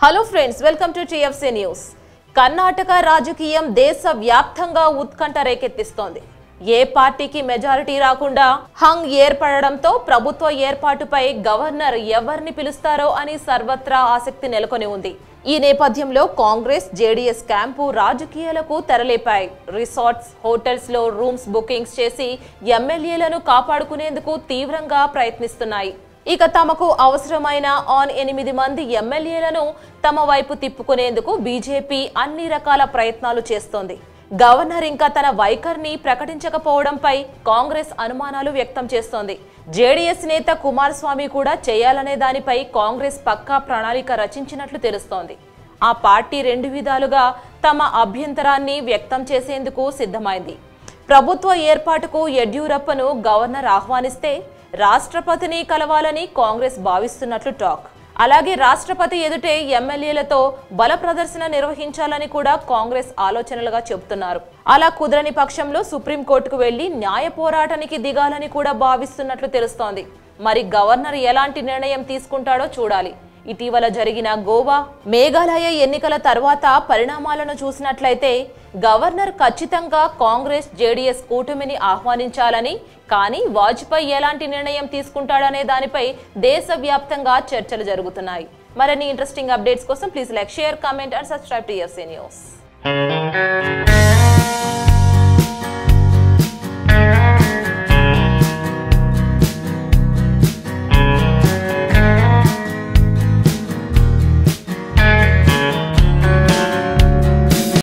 Hello friends welcome to TFC news Karnataka రాజకీయం దేశ వ్యాప్తంగా ఉత్కంఠ రేకెత్తిస్తోంది. ఏ పార్టీకి మెజారిటీ రాకుండా హంగ్ ఏర్పడడంతో ప్రభుత్వ ఏర్పాటుపై గవర్నర్ ఎవరిని పిలుస్తారో అని సర్వత్రా ఆసక్తి నెలకొని ఉంది. ఈ నేపథ్యంలో కాంగ్రెస్ జేడీఎస్ క్యాంపు రాజకీయాలకు తెరలేపాయి. రిసార్ట్స్ హోటల్స్లో రూమ్స్ బుకింగ్స్ చేసి ఎమ్మెల్యేలను కాపాడుకునేందుకు తీవ్రంగా ప్రయత్నిస్తున్నాయి. ఇక తమకు అవసరమైన ఆన్ ఎనిమిది మంది ఎమ్మెల్యేలను తమ వైపు తిప్పుకునేందుకు బీజేపీ అన్ని రకాల ప్రయత్నాలు చేస్తోంది. గవర్నర్ ఇంకా తన వైఖరిని ప్రకటించకపోవడంపై కాంగ్రెస్ అనుమానాలు వ్యక్తం చేస్తోంది. జేడీఎస్ నేత కుమారస్వామి కూడా చేయాలనే దానిపై కాంగ్రెస్ పక్కా ప్రణాళిక రచించినట్లు తెలుస్తోంది. ఆ పార్టీ రెండు విధాలుగా తమ అభ్యంతరాన్ని వ్యక్తం చేసేందుకు సిద్ధమైంది. ప్రభుత్వ ఏర్పాటుకు యడ్యూరప్పను గవర్నర్ ఆహ్వానిస్తే రాష్ట్రపతిని కలవాలని కాంగ్రెస్ భావిస్తున్నట్లు టాక్. అలాగే రాష్ట్రపతి ఎదుటే ఎమ్మెల్యేలతో బల ప్రదర్శన నిర్వహించాలని కూడా కాంగ్రెస్ ఆలోచనలుగా చెబుతున్నారు. అలా కుదరని పక్షంలో సుప్రీంకోర్టుకు వెళ్ళి న్యాయ పోరాటానికి దిగాలని కూడా భావిస్తున్నట్లు తెలుస్తోంది. మరి గవర్నర్ ఎలాంటి నిర్ణయం తీసుకుంటాడో చూడాలి. ఇటీవల జరిగిన గోవా మేఘాలయ ఎన్నికల తర్వాత పరిణామాలను చూసినట్లయితే గవర్నర్ ఖచ్చితంగా కాంగ్రెస్ జేడీఎస్ కూటమిని ఆహ్వానించాలని కానీ వాజ్పేయి ఎలాంటి నిర్ణయం తీసుకుంటాడనే దానిపై దేశవ్యాప్తంగా చర్చలు జరుగుతున్నాయి. మరిన్ని ఇంట్రెస్టింగ్ అప్డేట్స్ కోసం please like share comment and subscribe to FC news